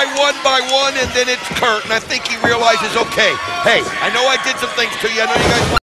by one by one, and then it's Kurt, and I think he realizes, okay, hey, I know I did some things to you. I know you guys.